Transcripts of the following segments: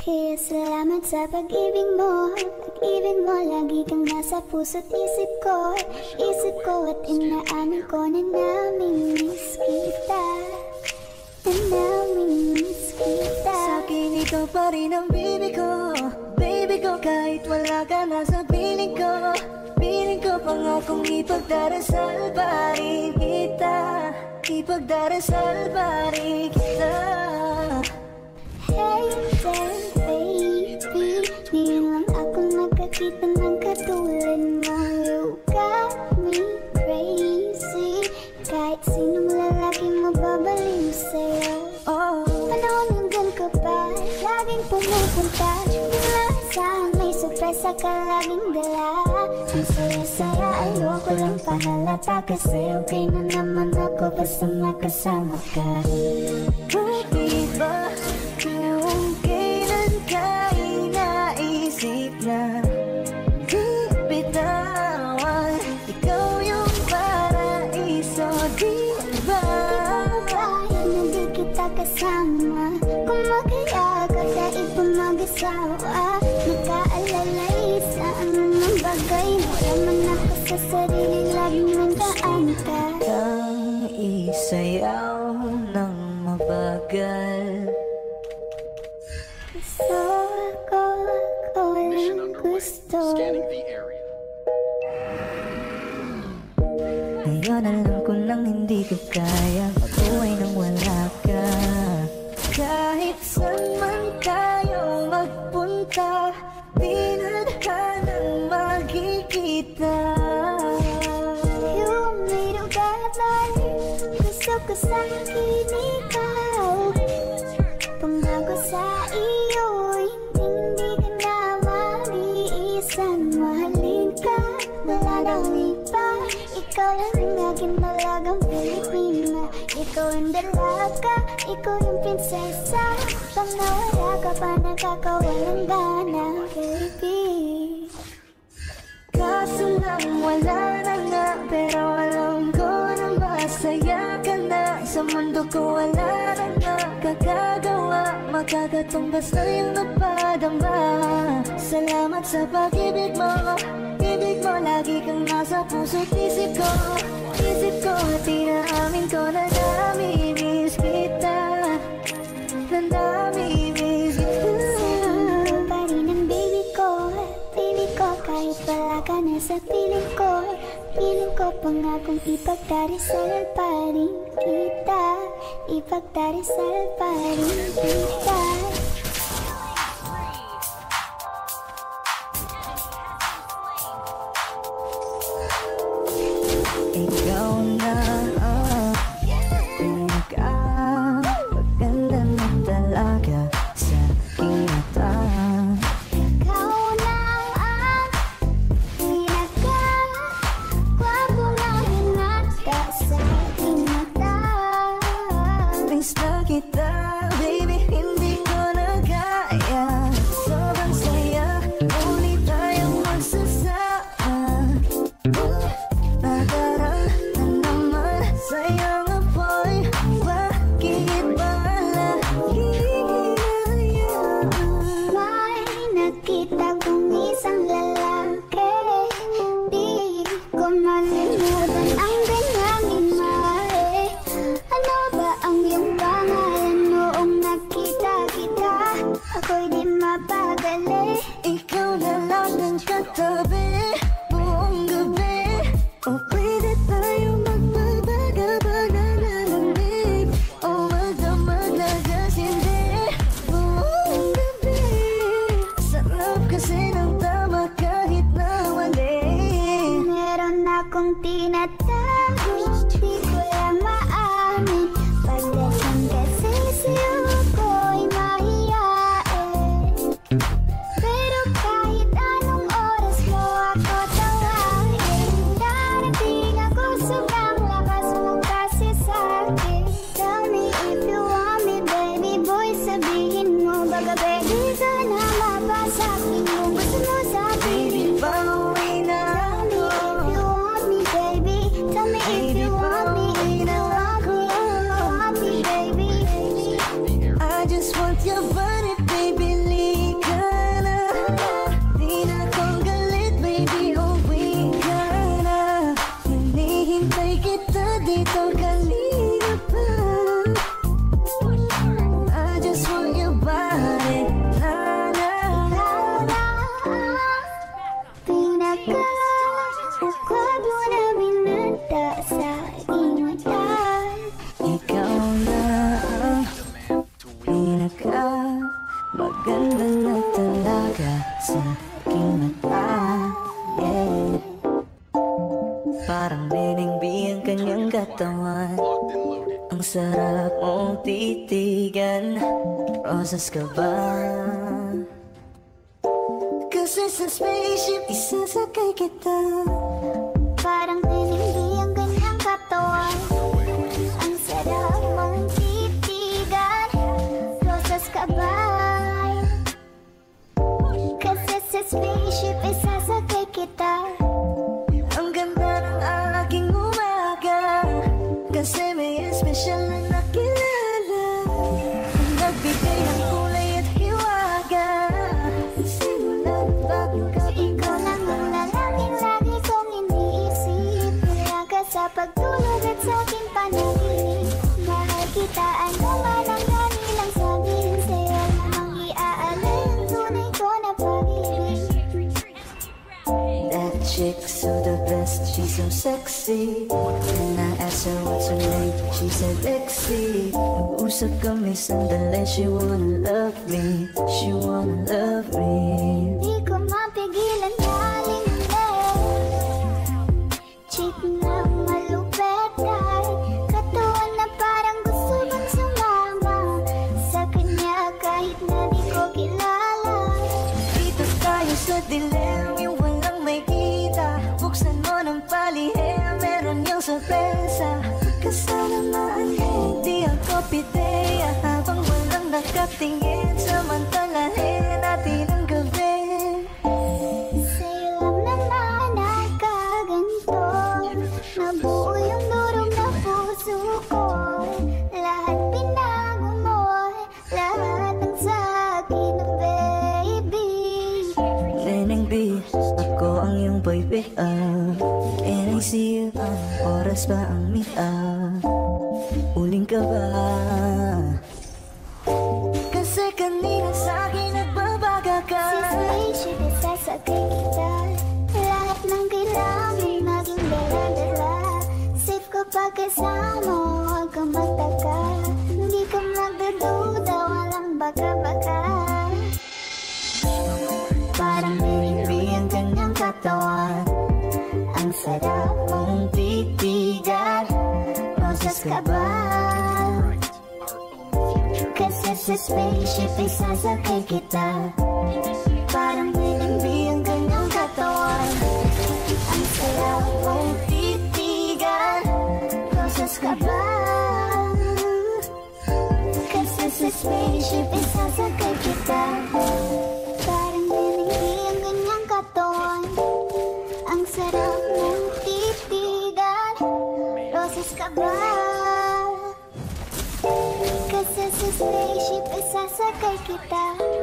Kaya salamat sa pag-ibig mo. Pag-ibig mo lagi kang nasa puso't isip ko. Isip ko at inaamin ko na namimiss kita. Na namimiss kita. Sa akin ikaw pa rin ang baby ko. Baby ko kahit wala ka na sa piling ko. Piling ko pangakong ipagdarasal pa rin kita. Ipagdarasal pa rin kita. Hey baby nakakita ng katulad mo You got me crazy. Kahit sinong lalaki mababaliw sa'yo. Oh, Panahon hanggang ka pa Laging pumupunta. Mula sa may sorpresa ka laging dala. Ang saya-saya ayoko lang pahalata. Kasi okay na naman ako basta makasama ka mag-asawa Nagkaalalay sa anumang bagay. Wala man ako sa sarili Laging nandaan ka. Ang isayaw ng mabagal. Gusto ako, ako Mission lang gusto. Scanning the area. Ngayon alam ko nang hindi ko kaya Gusto ko sa ikaw Pangako sa iyo Hindi, hindi ka na mag-iisan Mahalin ka, wala nang iba Ikaw lang ang aking malagang Pilipina. Ikaw ang dalaga, ikaw yung prinsesa. Pag nawala ka pa nakakawalang gana Baby. Kaso lang wala na nga Pero ko wala na nga Kakagawa Makakatumbas na yung napadama Salamat sa pag-ibig mo. Ibig mo lagi kang nasa puso't isip ko. Isip ko at inaamin ko na namimiss kita. Na namimiss kita. Ikaw pa rin ang baby ko. Baby ko kahit wala ka na sa piling ko. Piling ko pangakong ipagdarisal pa rin kita Ipagdarisal pa rin was a skilled dressed, she's so sexy. and I asked her what's her name, she said Lexi. Usakami then she wanna love me, she wanna love me. the end. spaceship isasakay kita Parang binimbi ang kanyang katawan Ang saya kong titigan Closest ka ba? Kasi sa spaceship isasakay kita Parang binimbi ang kanyang katawan Ang sarap ng titigan Closest ka ba? kita.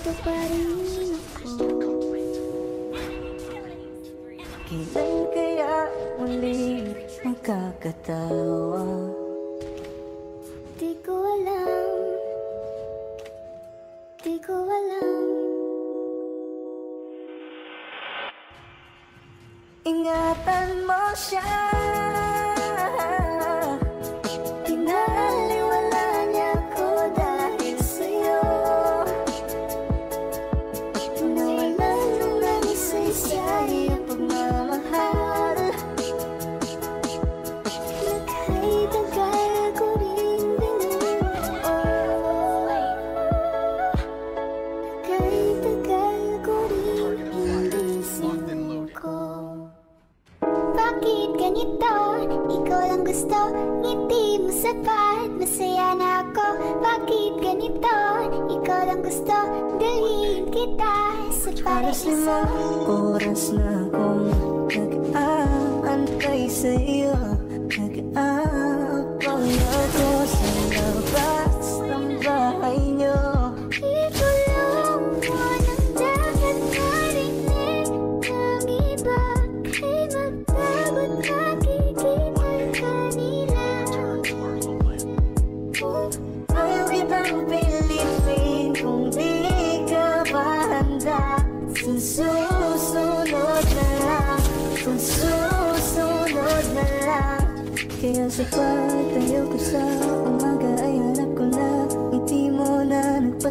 dito pa rin ako Kailan kaya muli magkakatawa?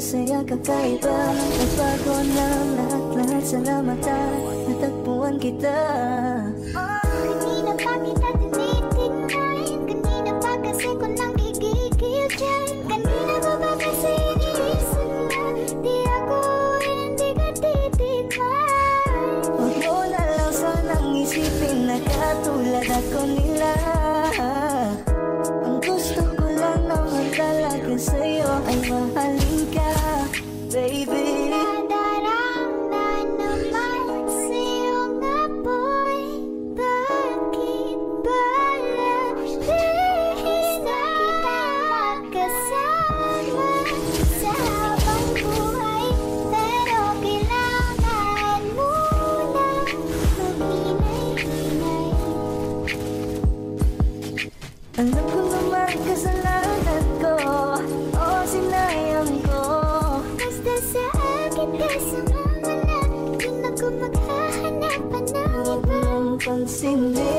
Masaya kakaiba. Nagbago ng lahat-lahat sa lamatan Natagpuan kita. Oh, hindi na pa kita Alam ko naman kasalanan ko O oh, sinayang ko. Basta sa akin ka sumama na Di na ko maghahanap pa ng iba. Huwag mo nang pansinin.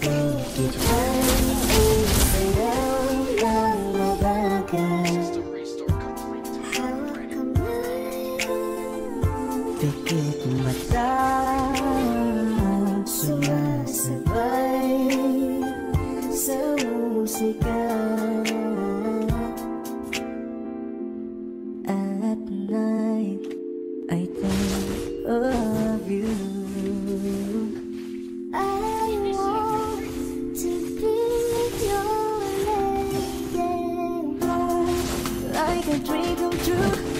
Stay. True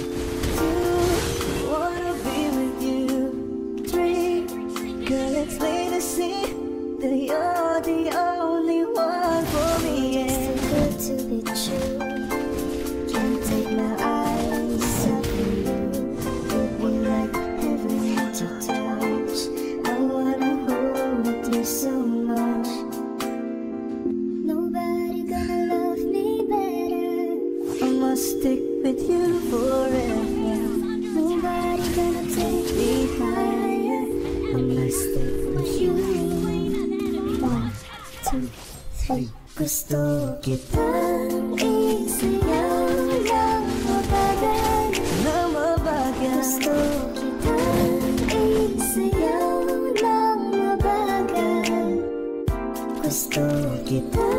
three. Gusto kitang isayaw ng mabagal. Na mabagal Gusto kitang isayaw ng mabagal. Gusto kitang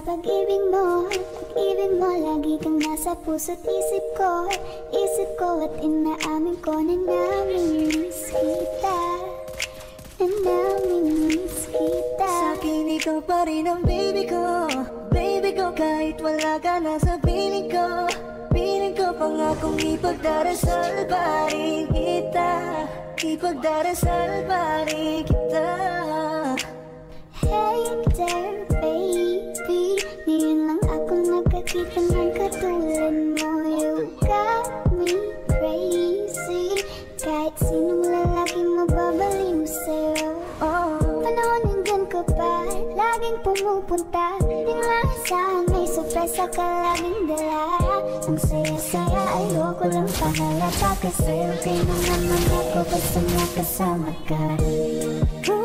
sa pag-ibig mo Pag-ibig mo lagi kang nasa puso't isip ko. Isip ko at inaamin ko na namimiss kita. Na namimiss kita. Sa'kin ikaw pa rin ang baby ko. Baby ko kahit wala ka na sa piling ko. Piling ko pangakong ipagdarasal pa rin kita. Ipagdarasal pa rin kita. Hey there baby Ngayon lang ako nakakita ng katulad mo. You got me crazy. Kahit sinong lalaki mababaliw sa'yo. Oh, Panahon nandyan ka pa, laging pumupunta. Di maasahan may sorpresa ka laging dala. Ang saya-saya ayoko lang pahalata Kasi okay na naman ako basta nakasama ka. bakit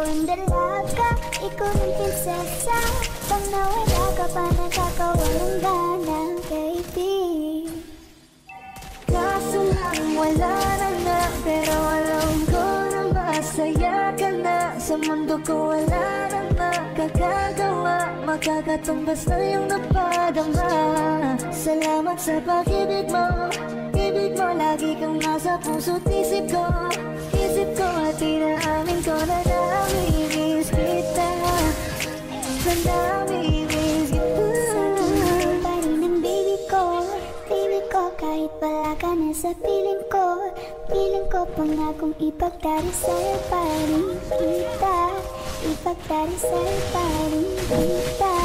Ikaw ang dalaga, ikaw ang prinsesa. Pag nawala ka pa nakakawalang gana, baby. Kaso lang wala na nga Pero alam ko na masaya ka na. Sa mundo ko wala na makakagawa Makakatumbas na yung napadama. Salamat sa pag-ibig mo. Ibig mo lagi kang nasa puso't isip ko. Isip ko at inaamin ko na namimiss Na namimiss Sa kita tingin pa rin ang baby ko Baby ko kahit wala sa piling ko. Piling ko pangakong ipagdarasal pa rin kita. Ipagdarasal pa rin kita